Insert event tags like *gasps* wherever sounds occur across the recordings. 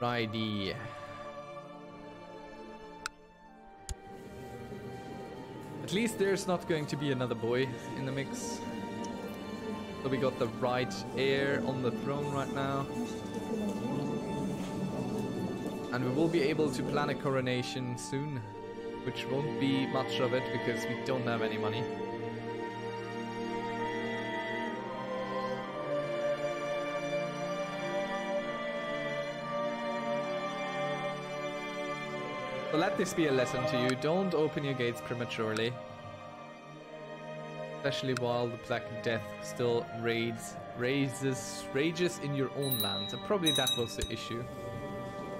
Righty. At least there's not going to be another boy in the mix. So we got the right heir on the throne right now. And we will be able to plan a coronation soon, which won't be much of it because we don't have any money. Let this be a lesson to you. Don't open your gates prematurely. Especially while the Black Death still raids, raises, rages in your own lands. And probably that was the issue.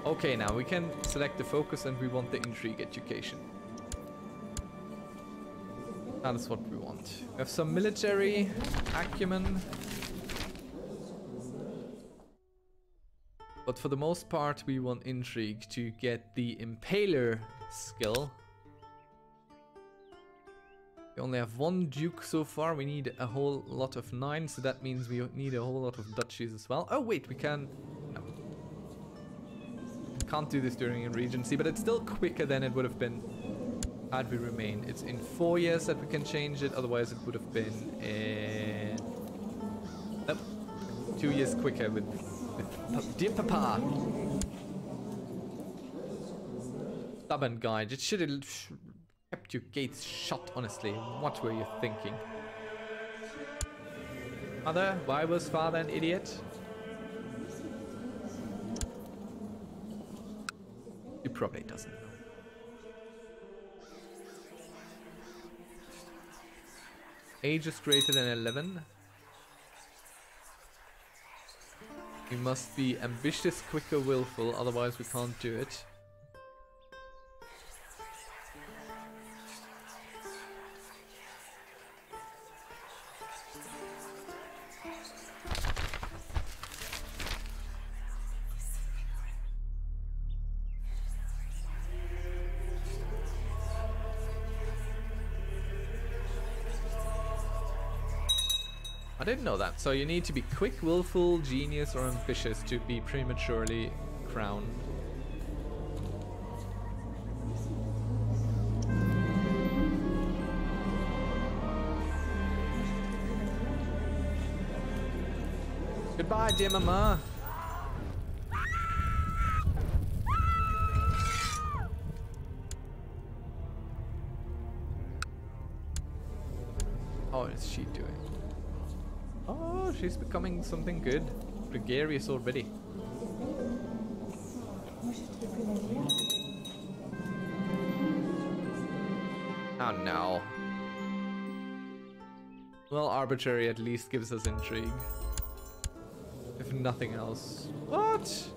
Okay, now we can select the focus and we want the intrigue education. That is what we want. We have some military acumen. But for the most part, we want intrigue to get the impaler skill. We only have one duke so far. We need a whole lot of nine, so that means we need a whole lot of duchies as well. Oh wait, we can... No. Can't do this during a regency, but it's still quicker than it would have been had we remained. It's in four years that we can change it, otherwise it would have been. Nope. Two years quicker with Dear Papa. Stubborn guy, just should have kept your gates shut, honestly. What were you thinking? Mother, why was father an idiot? He probably doesn't know. Age is greater than 11. We must be ambitious, quicker, willful, otherwise we can't do it. So you need to be quick, willful, genius, or ambitious to be prematurely crowned. Goodbye, dear mama. How is she doing? She's becoming something good. Gregarious already. Oh no. Well, arbitrary at least gives us intrigue. If nothing else. What?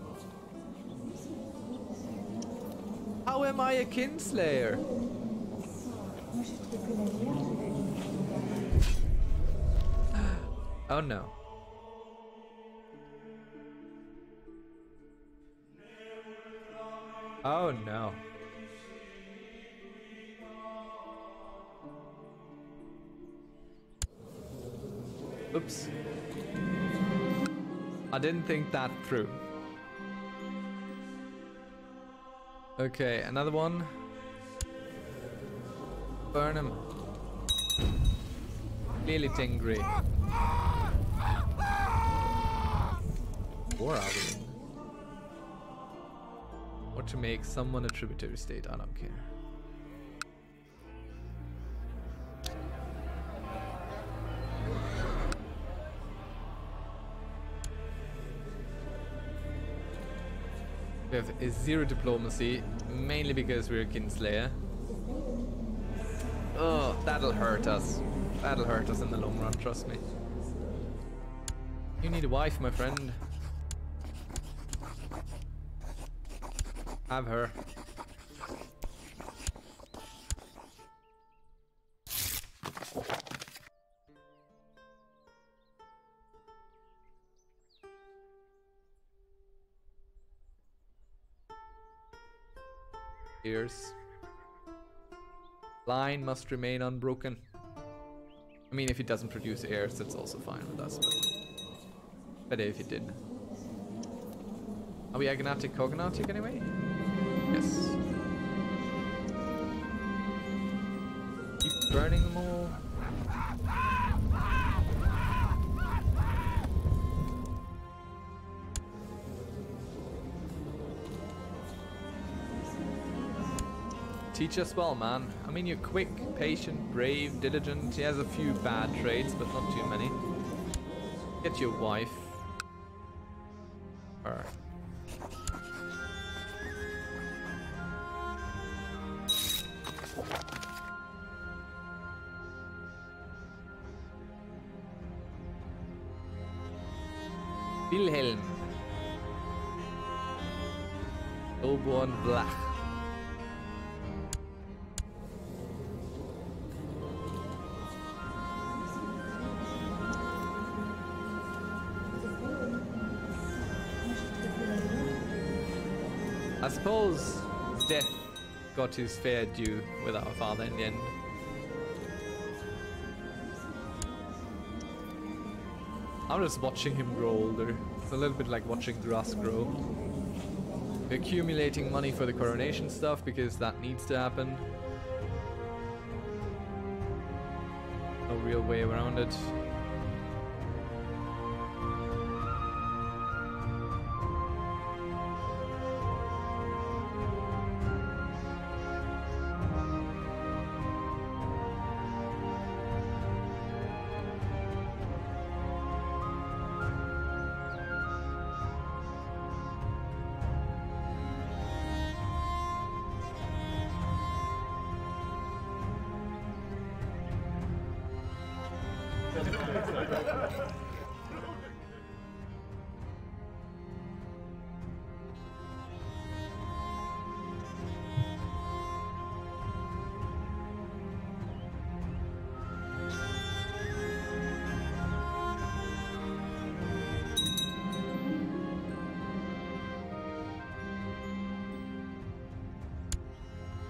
How am I a kinslayer? Oh no. Oh no. Oops. I didn't think that through. Okay, another one. Burn him. Clearly Tengri. Or are? Or to make someone a tributary state, I don't care. We have zero diplomacy, mainly because we're a kinslayer. Oh, that'll hurt us. That'll hurt us in the long run, trust me. You need a wife, my friend. Have her. Ears. Line must remain unbroken. I mean, if it doesn't produce heirs, that's also fine with us, but better if it did. Are we agnatic cognatic anyway? Burning them all. Teach us well, man. I mean, you're quick, patient, brave, diligent. He has a few bad traits, but not too many. Get your wife. Got fair due with our father in the end. I'm just watching him grow older. It's a little bit like watching grass grow. Accumulating money for the coronation stuff because that needs to happen. No real way around it.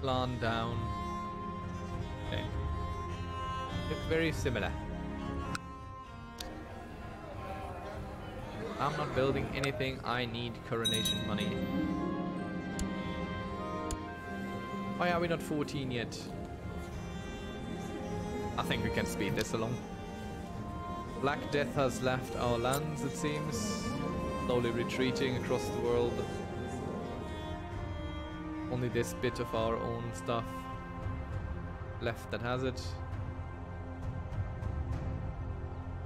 Plan down. Okay. Very similar. I'm not building anything. I need coronation money. Why are we not 14 yet? I think we can speed this along. Black Death has left our lands, it seems. Slowly retreating across the world. Only this bit of our own stuff left that has it.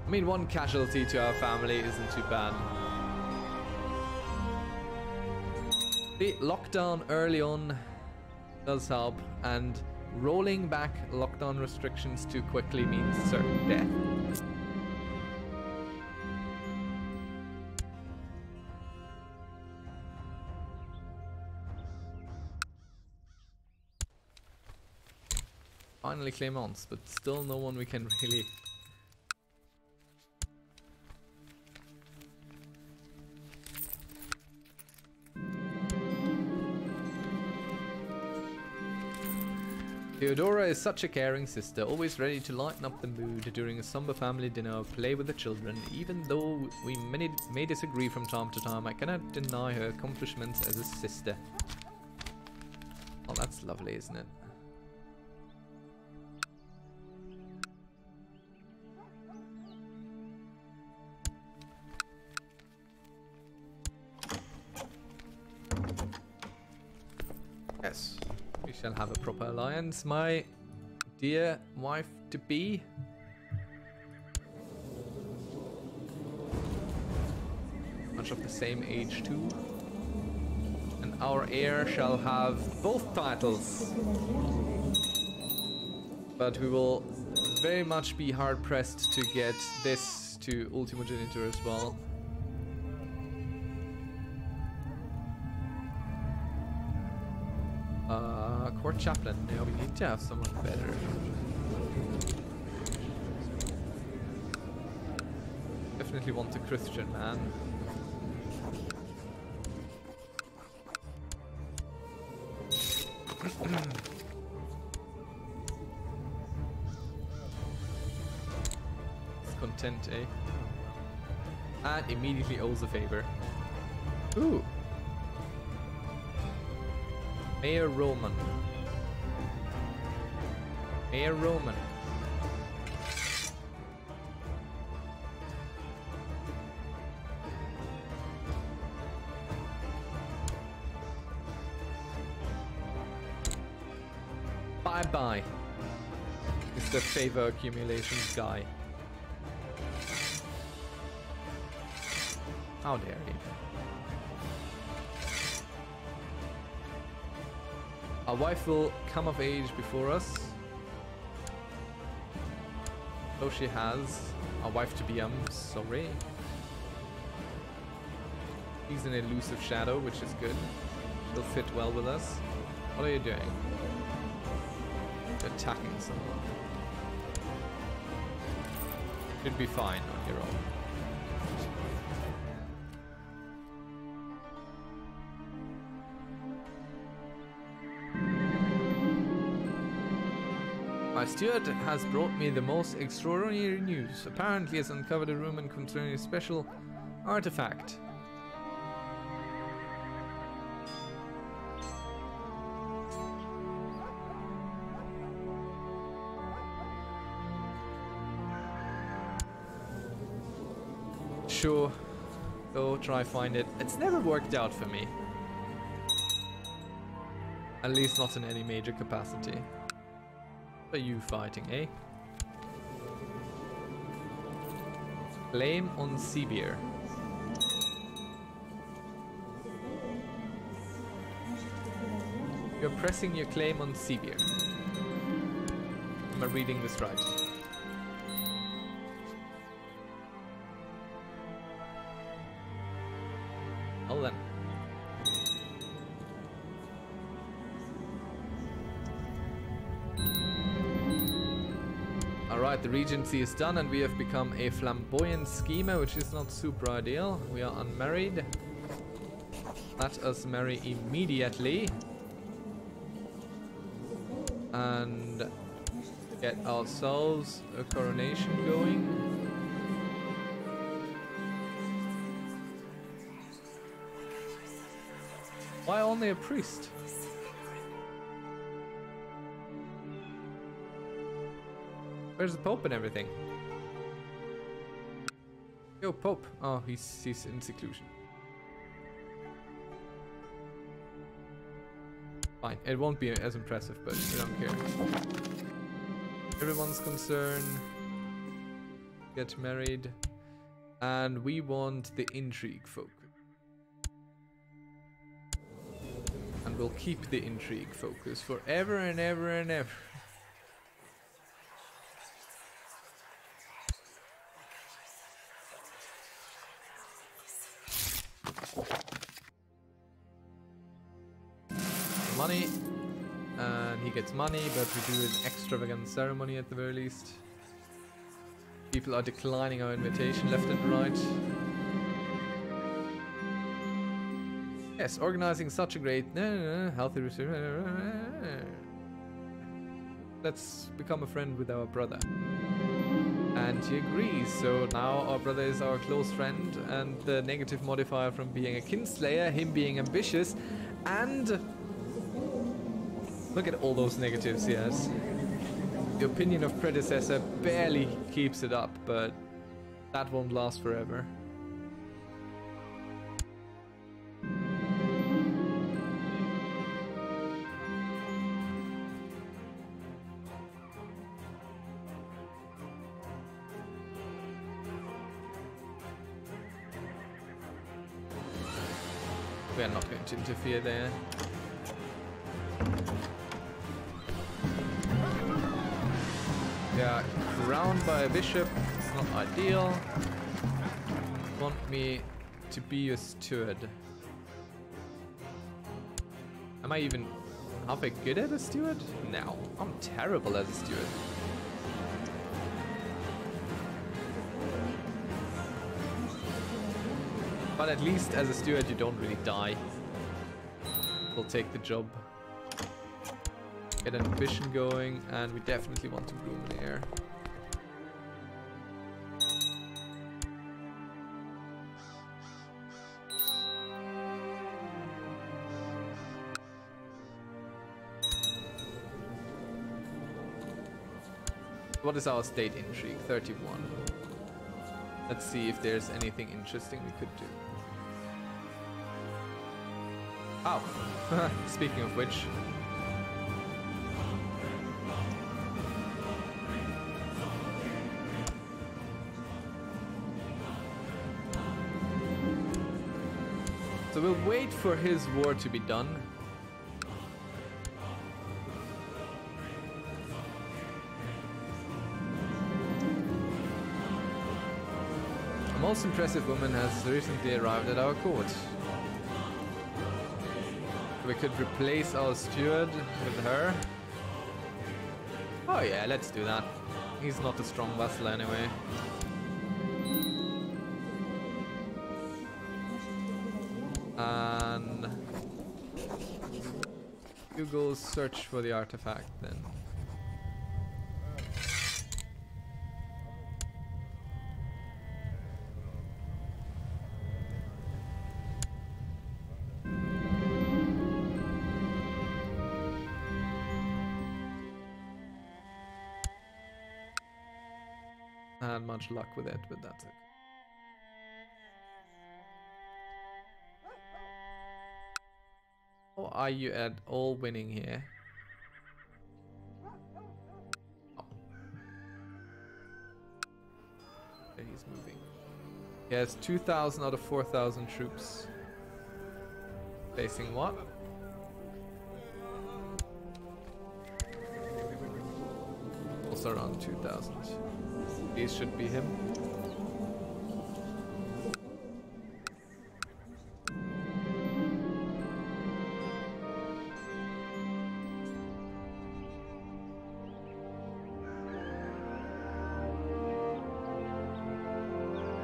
I mean, one casualty to our family isn't too bad. The lockdown early on does help, and rolling back lockdown restrictions too quickly means certain death. Finally but still no one we can really Theodora is such a caring sister, always ready to lighten up the mood during a somber family dinner or play with the children. Even though we many may disagree from time to time, I cannot deny her accomplishments as a sister. Oh, that's lovely, isn't it? My dear wife to be. Much of the same age too. And our heir shall have both titles. But we will very much be hard pressed to get this to Ultimogeniture as well. Court chaplain. Now we need to have someone better. Definitely want a Christian man. Content, eh? And immediately owes a favor. Ooh, Mayor Roman. Mayor Roman. Bye bye. It's the favor accumulation guy. How dare he? Our wife will come of age before us. Oh, she has. a wife to be, I'm sorry. He's an elusive shadow, which is good. She'll fit well with us. What are you doing? Attacking someone. Should be fine on your own. My steward has brought me the most extraordinary news. Apparently has uncovered a rumor concerning a special artifact. Sure. Go try find it. It's never worked out for me. At least not in any major capacity. Are you fighting, eh? Claim on Sibir. You're pressing your claim on Sibir. Am I reading this right? Well then. Alright, the Regency is done and we have become a flamboyant schemer, which is not super ideal. We are unmarried. Let us marry immediately. And get ourselves a coronation going. Why only a priest? Where's the Pope and everything? Yo, Pope. Oh, he's he's in seclusion. Fine. It won't be as impressive, but we don't care. Everyone's concerned. Get married. And we want the intrigue focus. And we'll keep the intrigue focus forever and ever and ever. And he gets money, but we do an extravagant ceremony at the very least. People are declining our invitation left and right. Yes, organizing such a great no, no, healthy eh, Let's become a friend with our brother. And he agrees, so now our brother is our close friend, and the negative modifier from being a kinslayer, him being ambitious, and Look at all those negatives has. The opinion of predecessor barely keeps it up, but that won't last forever. We are not going to interfere there. By a bishop. It's not ideal. Want me to be a steward. Am I even halfway good at a steward? No, I'm terrible as a steward. But at least as a steward you don't really die. We'll take the job get an ambition going, and we definitely want to bloom an heir. What is our state intrigue? 31. Let's see if there's anything interesting we could do. Oh, *laughs* speaking of which. So we'll wait for his war to be done. Most impressive woman has recently arrived at our court. We could replace our steward with her. Oh yeah, let's do that. He's not a strong vassal anyway. And Google search for the artifact then. Much luck with it, but that's okay. Or are you at all winning here? Oh. He's moving. He has 2,000 out of 4,000 troops. Facing what? Also around 2,000. Should be him.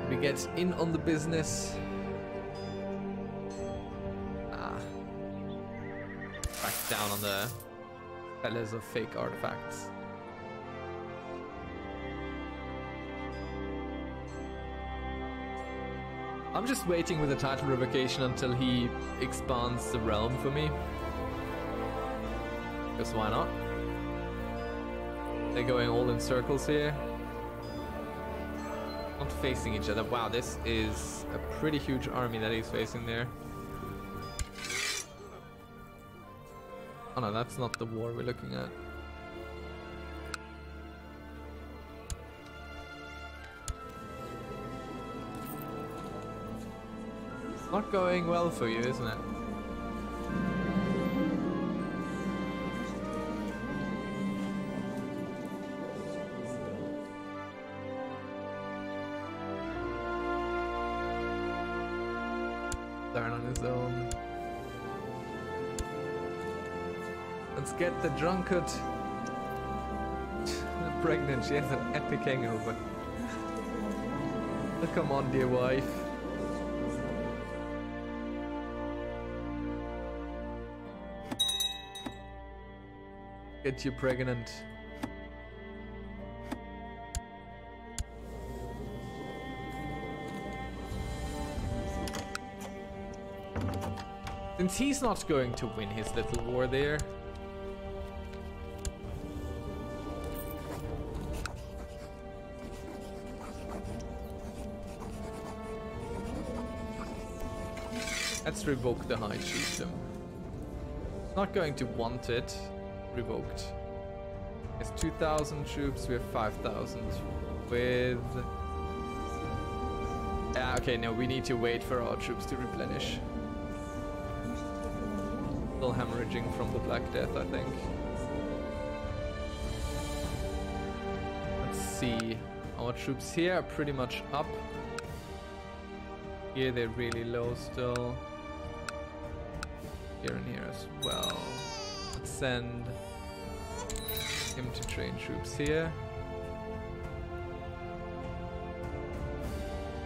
We get in on the business. Ah. Back down on the fellas of fake artifacts. I'm just waiting with the title revocation until he expands the realm for me. Because why not? They're going all in circles here. Not facing each other. Wow, this is a pretty huge army that he's facing there. Oh no, that's not the war we're looking at. Not going well for you, isn't it? Darn on his own. Let's get the drunkard *laughs* pregnant. She has an epic hangover. Come on, dear wife. Get you pregnant. Since he's not going to win his little war there. Let's revoke the High Chiefdom. Not going to want it revoked. It's 2,000 troops, we have 5,000 with... Yeah, okay, no, we need to wait for our troops to replenish. A little hemorrhaging from the Black Death, I think. Let's see. Our troops here are pretty much up. Here they're really low still. Here and here as well. Send him to train troops here.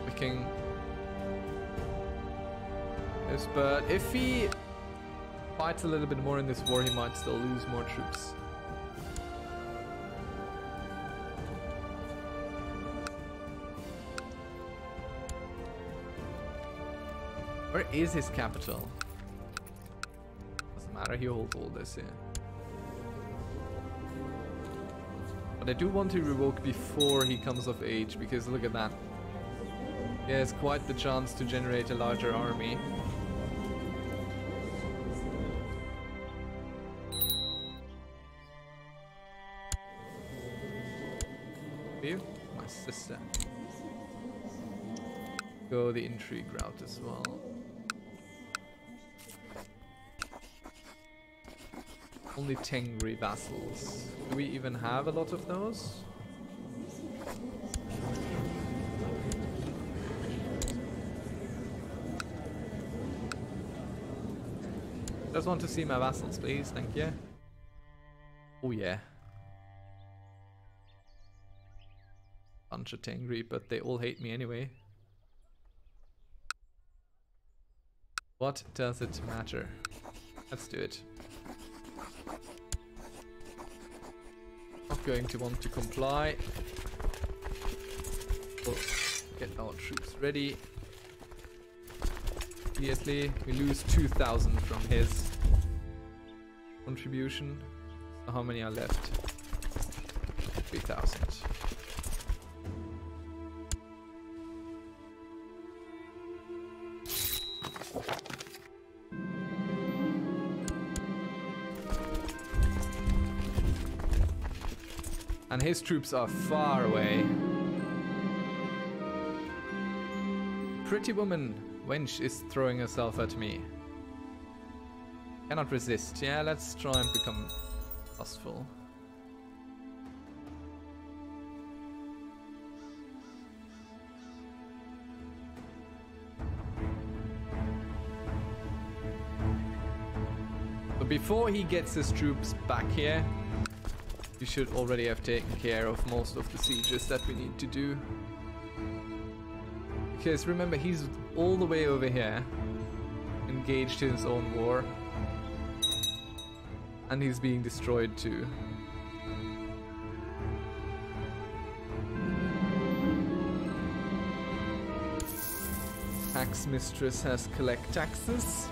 We can... Yes, but if he fights a little bit more in this war, he might still lose more troops. Where is his capital? Matter, he holds all this here. But I do want to revoke before he comes of age, because look at that. He has quite the chance to generate a larger army. You, my sister. Go the intrigue route as well. Only Tengri vassals. Do we even have a lot of those? Just want to see my vassals, please. Thank you. Oh, yeah. Bunch of Tengri, but they all hate me anyway. What does it matter? Let's do it. Not going to want to comply. We'll get our troops ready. Immediately, we lose 2,000 from his contribution. So how many are left? 3,000. And his troops are far away. Pretty woman, wench, is throwing herself at me. Cannot resist. Yeah, let's try and become lustful. But before he gets his troops back here, we should already have taken care of most of the sieges that we need to do. Because remember, he's all the way over here, engaged in his own war. And he's being destroyed too. Tax mistress has collect taxes.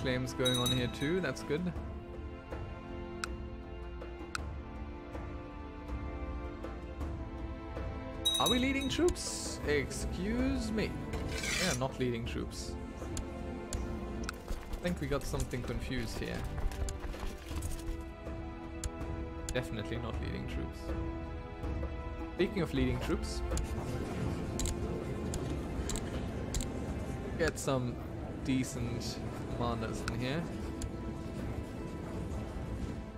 Claims going on here too, that's good. Are we leading troops? Excuse me. Yeah, not leading troops. I think we got something confused here. Definitely not leading troops. Speaking of leading troops, get some decent commanders in here.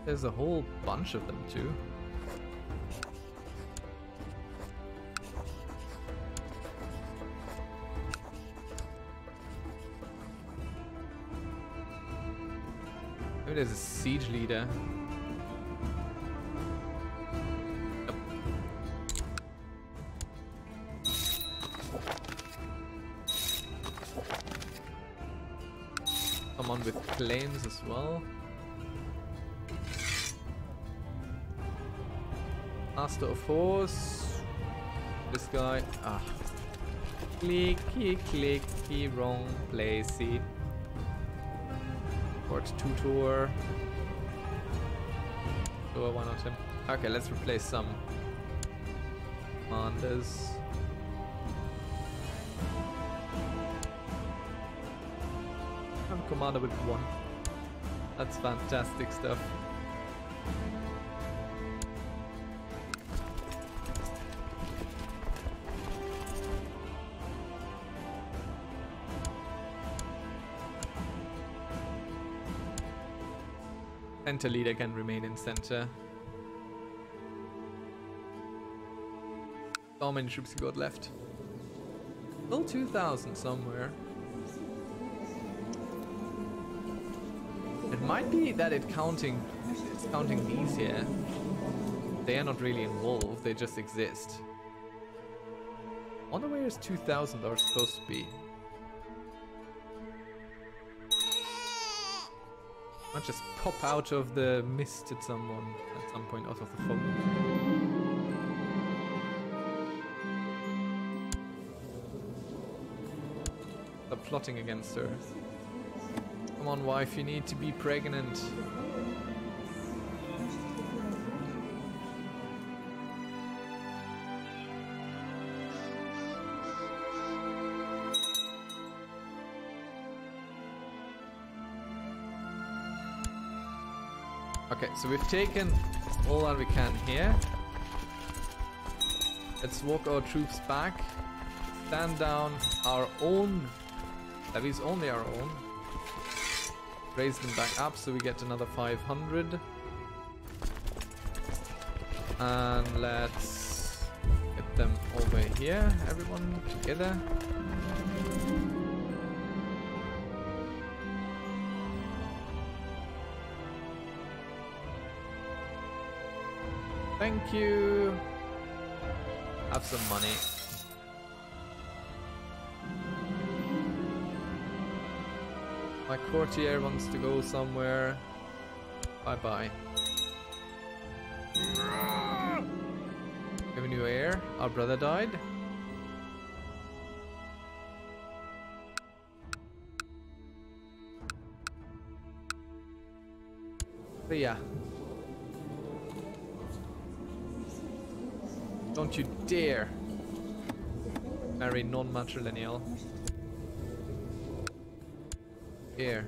There's a whole bunch of them too. Maybe there's a siege leader. Claims as well. Master of Horse. This guy. Ah. Clicky, clicky, wrong placey. Port tutor. Sure, why not him? Okay, let's replace some commanders. I'm commander with one. That's fantastic stuff. Center leader can remain in center. How many troops you got left? Still 2,000 somewhere. Might be that it counting it's counting these here. They are not really involved, they just exist. wonder where 2000 are supposed to be. Might just pop out of the mist at someone at some point out of the fog. Stop plotting against her. Come on, wife, you need to be pregnant. Okay, so we've taken all that we can here. Let's walk our troops back. Stand down our own... That is only our own. Raise them back up so we get another 500. And let's get them over here, everyone together. Thank you. Have some money. My courtier wants to go somewhere. Bye bye. We have a new heir. Our brother died. But yeah. Don't you dare marry non-matrilineal. Here.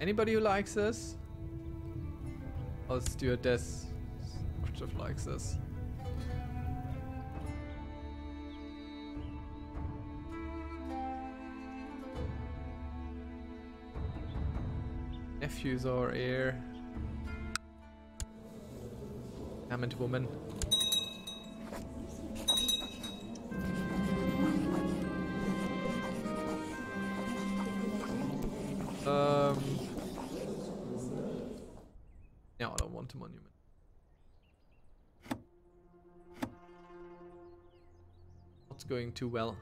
Anybody who likes this? Our stewardess sort of likes this. Nephew's our heir. Hammond woman. Um. No, I don't want a monument. Not going too well.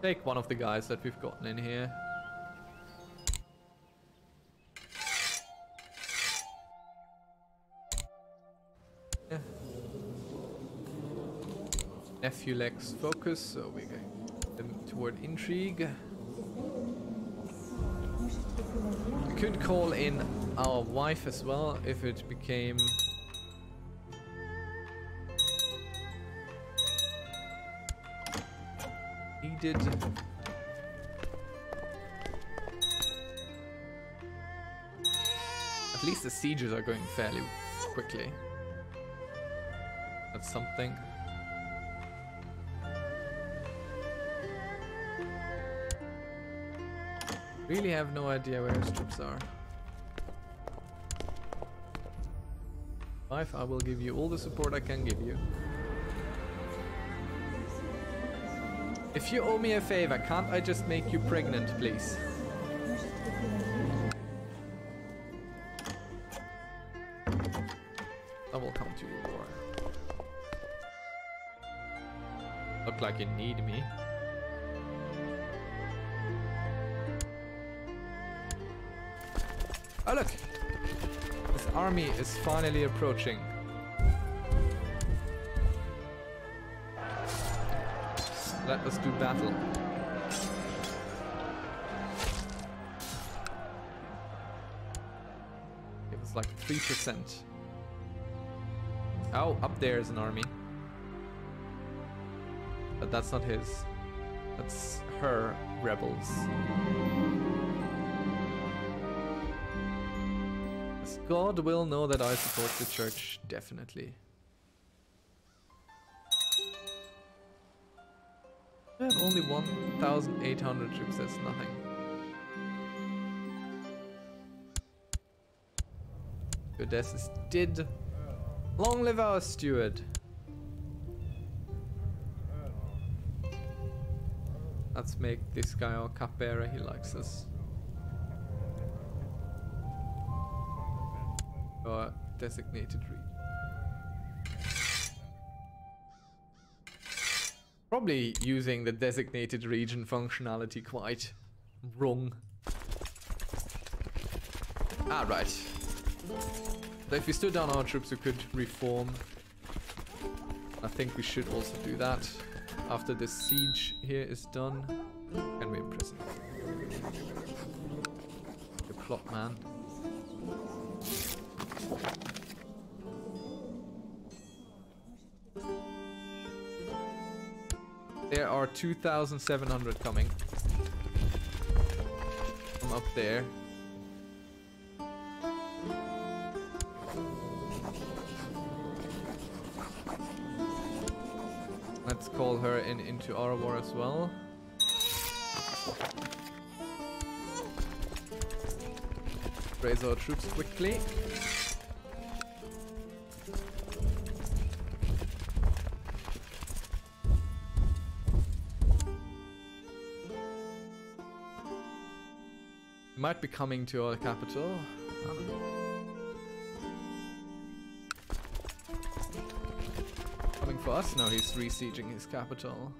Take one of the guys that we've gotten in here. Yeah. Nephew lacks focus, so we're going toward intrigue. We could call in our wife as well if it became needed. At least the sieges are going fairly quickly. That's something. Really have no idea where his troops are. Five, I will give you all the support I can give you. If you owe me a favor, can't I just make you pregnant, please? I will come to your war. Look like you need me. Oh look! This army is finally approaching. Let us do battle. It was like 3%. Oh, up there is an army. But that's not his. That's her rebels. God will know that I support the church, definitely. Only 1,800 troops, that's nothing. Odysseus did. Long live our steward. Let's make this guy our cupbearer, he likes us. Our designated region. Probably using the designated region functionality quite wrong. Ah, right. So if we stood down our troops, we could reform. I think we should also do that after the siege here is done. And we imprison. The plot man. There are 2,700 coming. From up there. Let's call her in into our war as well. Raise our troops quickly. Might be coming to our capital. Coming for us now, he's resieging his capital.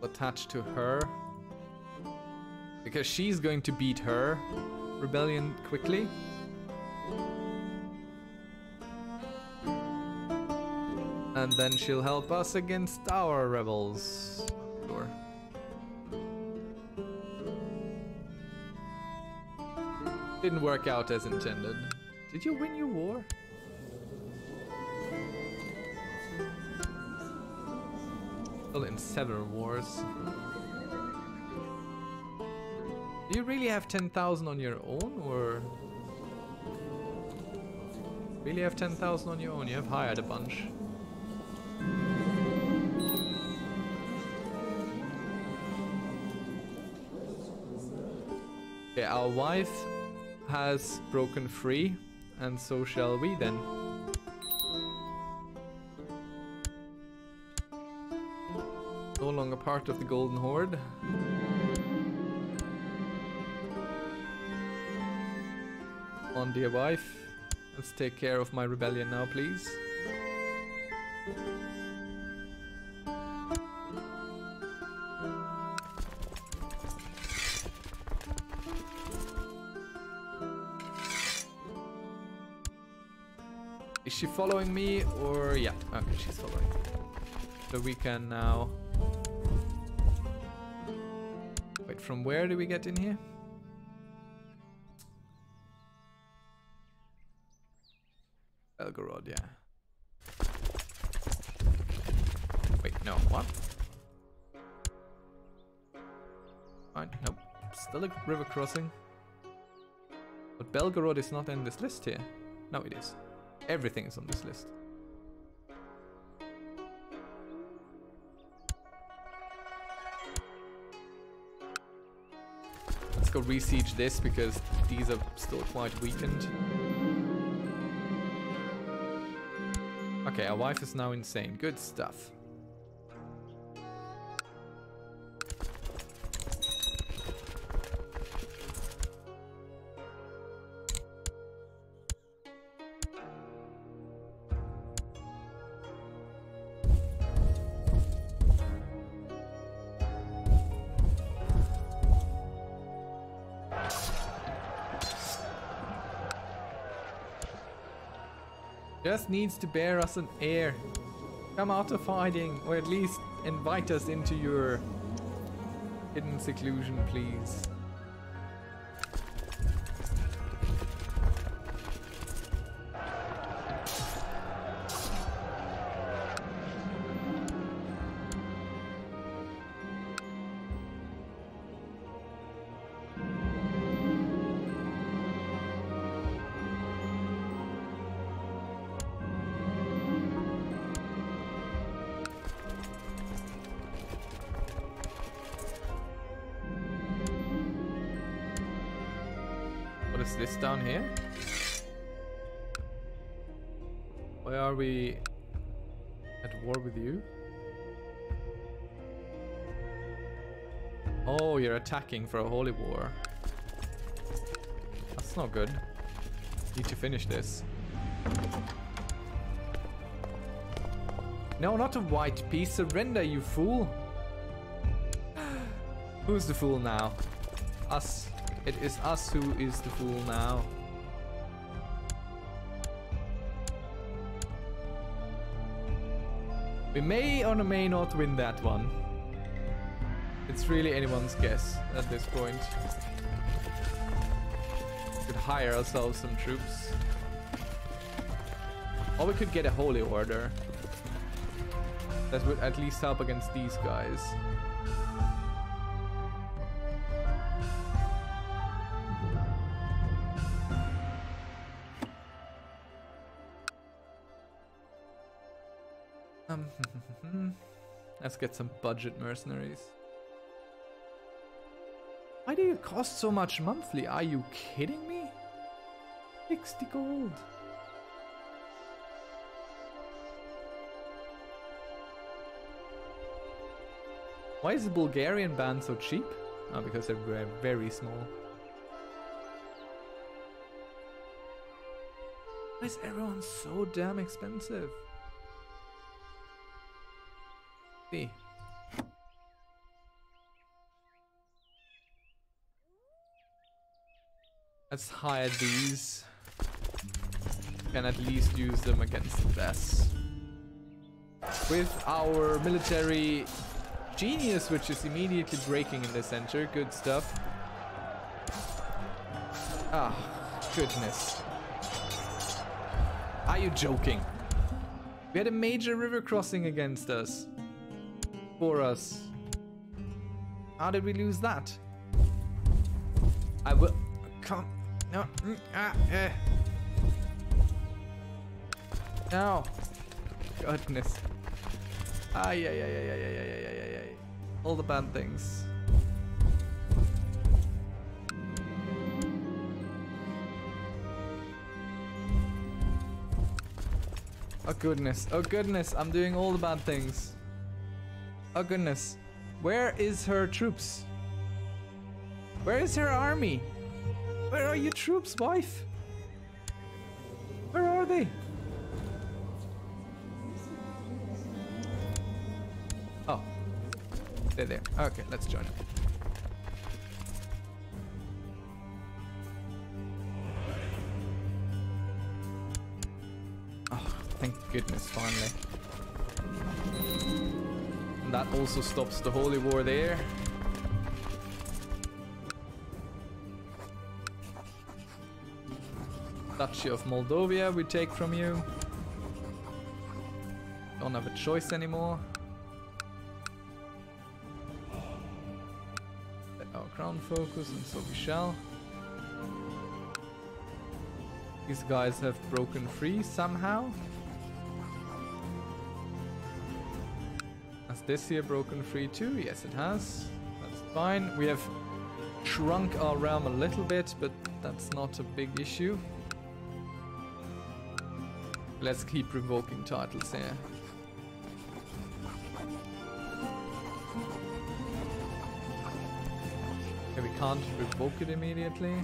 Attached to her. Because she's going to beat her rebellion quickly. And then she'll help us against our rebels. Sure. Didn't work out as intended. Did you win your war? Still in several wars. Do you really have 10,000 on your own, or... Really have 10,000 on your own? You have hired a bunch. Okay, our wife has broken free, and so shall we then. No longer part of the Golden Horde. On, dear wife. Let's take care of my rebellion now, please. Is she following me or... Yeah, okay, she's following. So we can now... Wait, from where do we get in here? Yeah. Wait, no, what? Fine, nope. Still a river crossing. But Belgorod is not in this list here. No, it is. Everything is on this list. Let's go resiege this because these are still quite weakened. Okay, our wife is now insane. Good stuff. Just needs to bear us an heir. Come out of hiding, or at least invite us into your hidden seclusion, please. For a holy war. That's not good. Need to finish this. No, not a white peace. Surrender, you fool. *gasps* Who's the fool now? Us. It is us who is the fool now. We may or may not win that one. It's really anyone's guess at this point. We could hire ourselves some troops. Or we could get a holy order. That would at least help against these guys. Um, *laughs* let's get some budget mercenaries. Why do you cost so much monthly? Are you kidding me? 60 gold. Why is the Bulgarian band so cheap? Oh, because they're very small. Why is everyone so damn expensive? See. Let's hire these. Can at least use them against the best. With our military genius, which is immediately breaking in the center. Good stuff. Ah, goodness. Are you joking? We had a major river crossing against us. For us. How did we lose that? I will... Come... No. Mm, ah, eh. No. Goodness. Ay, ay, ay, ay, ay, ay, ay, ay, ay. All the bad things. Oh goodness, oh goodness, I'm doing all the bad things. Oh goodness. Where is her troops? Where is her army? Where are your troops, wife? Where are they? Oh. They're there. Okay, let's join them. Oh, thank goodness, finally. And that also stops the holy war there. Duchy of Moldovia we take from you. Don't have a choice anymore. Let our crown focus and so we shall. These guys have broken free somehow. Has this here broken free too? Yes it has. That's fine. We have shrunk our realm a little bit, but that's not a big issue. Let's keep revoking titles here. Okay, we can't revoke it immediately.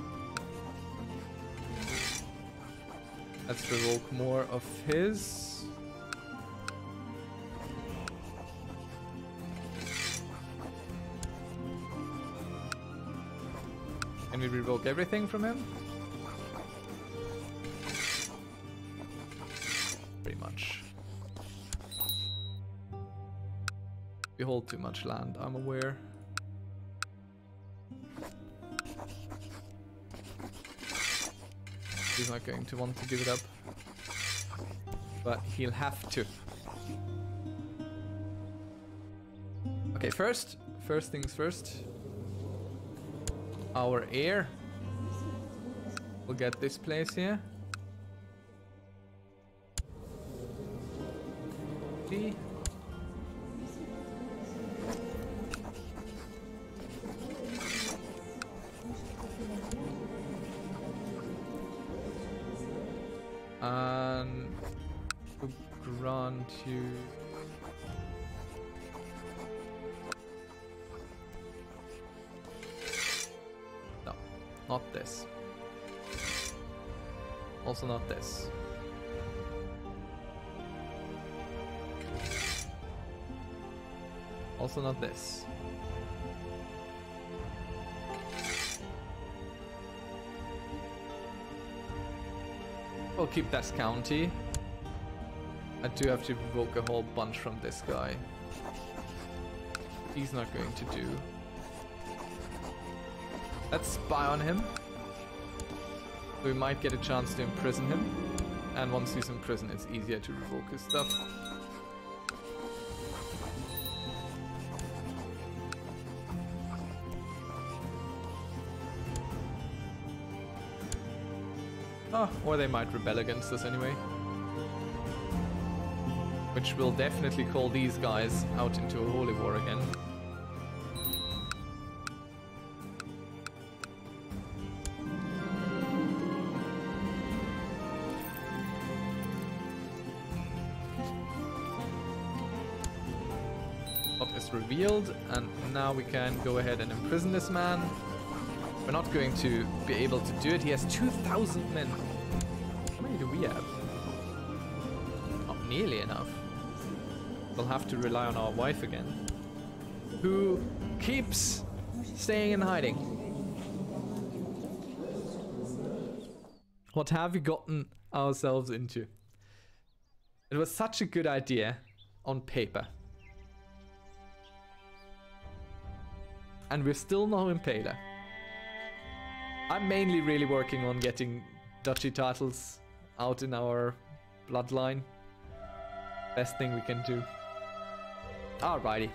Let's revoke more of his. Can we revoke everything from him? Hold too much land, I'm aware. He's not going to want to give it up. But he'll have to. Okay, first, first things first. Our heir. We'll get this place here. See? Also not this. We'll keep this county. I do have to revoke a whole bunch from this guy. He's not going to do. Let's spy on him. We might get a chance to imprison him. And once he's in prison, it's easier to revoke his stuff. Oh, or they might rebel against us anyway. Which will definitely call these guys out into a holy war again. What is revealed, and now we can go ahead and imprison this man. We're not going to be able to do it. He has 2,000 men. How many do we have? Not nearly enough. We'll have to rely on our wife again. Who keeps staying in hiding. What have we gotten ourselves into? It was such a good idea on paper. And we're still no impaler. I'm mainly really working on getting duchy titles out in our bloodline. Best thing we can do. Alrighty.